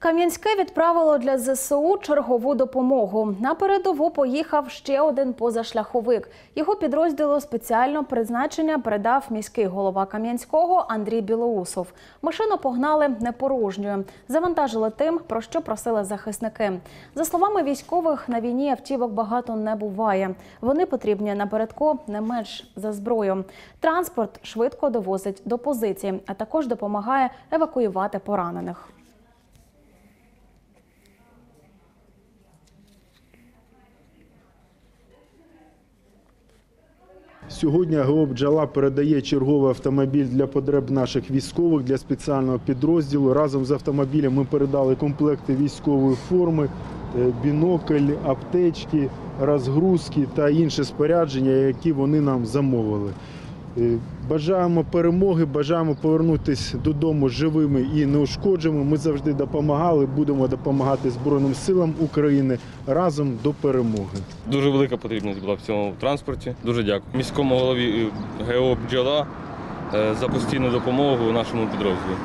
Кам'янське відправило для ЗСУ чергову допомогу. На передову поїхав ще один позашляховик. Його підрозділу спеціально призначення передав міський голова Кам'янського Андрій Білоусов. Машину погнали непорожньою. Завантажили тим, про що просили захисники. За словами військових, на війні автівок багато не буває. Вони потрібні напередку не менш за зброю. Транспорт швидко довозить до позиції, а також допомагає евакуювати поранених. Сьогодні ГО «Бджала» передає черговий автомобіль для потреб наших військових для спеціального підрозділу. Разом з автомобілем ми передали комплекти військової форми, е, бінокль, аптечки, розгрузки та інше спорядження, які вони нам замовили. Е, Бажаємо перемоги, бажаємо повернутися додому живими і неушкодженими. Ми завжди допомагали, будемо допомагати Збройним силам України разом до перемоги. Дуже велика потрібність була в цьому транспорті. Дуже дякую. Міському голові е, ГО «Бджола» е, за постійну допомогу нашому підрозділу.